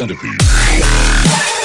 centipede.